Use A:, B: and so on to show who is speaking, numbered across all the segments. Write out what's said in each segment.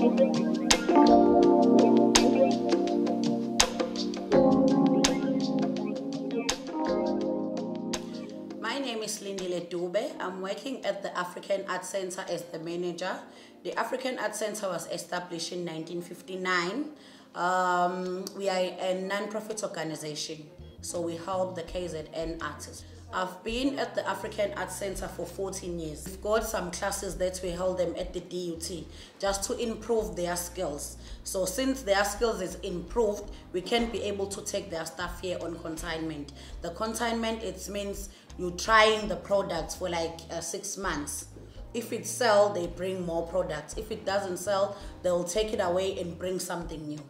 A: My name is Lindile Dube. I'm working at the African Art Center as the manager. The African Art Center was established in 1959. Um, we are a non-profit organization, so we help the KZN artists. I've been at the African Art Center for 14 years. We've got some classes that we hold them at the DUT just to improve their skills. So since their skills is improved, we can be able to take their stuff here on consignment. The consignment, it means you trying the products for like uh, six months. If it sell, they bring more products. If it doesn't sell, they'll take it away and bring something new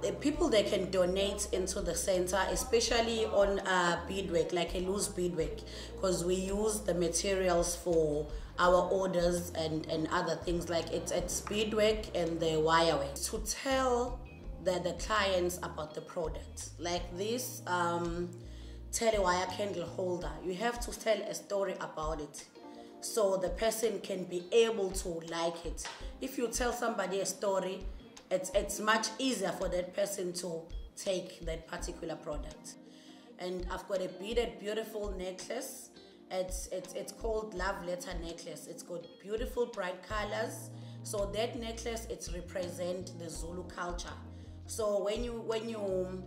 A: the people they can donate into the center, especially on uh, beadwork, like a loose beadwork, because we use the materials for our orders and, and other things like it's, it's beadwork and the wirework. To tell the, the clients about the product, like this um, telewire candle holder, you have to tell a story about it so the person can be able to like it. If you tell somebody a story, it's, it's much easier for that person to take that particular product. And I've got a beaded beautiful necklace. It's, it's, it's called Love Letter Necklace. It's got beautiful bright colors. So that necklace, it represents the Zulu culture. So when you, when you um,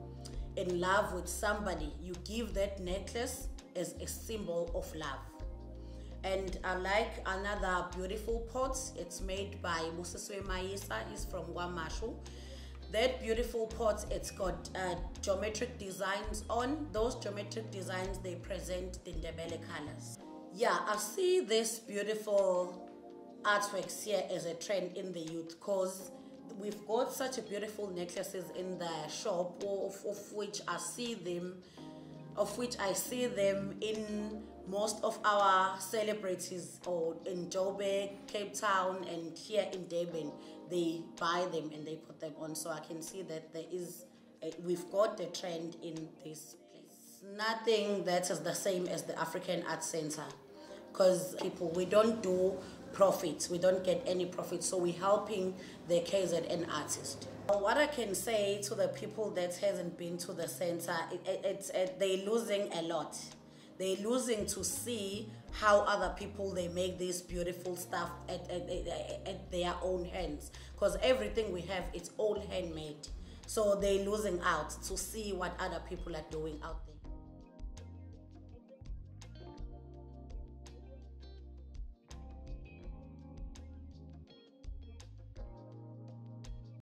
A: in love with somebody, you give that necklace as a symbol of love. And I like another beautiful pot. It's made by Musiswe Maisa. He's from KwaMashu. That beautiful pot, it's got uh, geometric designs on. Those geometric designs, they present the Ndebele colors. Yeah, I see this beautiful artworks here as a trend in the youth because we've got such a beautiful necklaces in the shop of, of which I see them of which I see them in most of our celebrities or in Joburg, Cape Town and here in Durban, they buy them and they put them on. So I can see that there is, a, we've got the trend in this place. Nothing that is the same as the African Art Center because people, we don't do profits, we don't get any profits, So we're helping the KZN artist. What I can say to the people that hasn't been to the center, it, it, it's it, they're losing a lot. They're losing to see how other people they make this beautiful stuff at, at, at, their own hands. Because everything we have, it's all handmade. So they're losing out to see what other people are doing out there.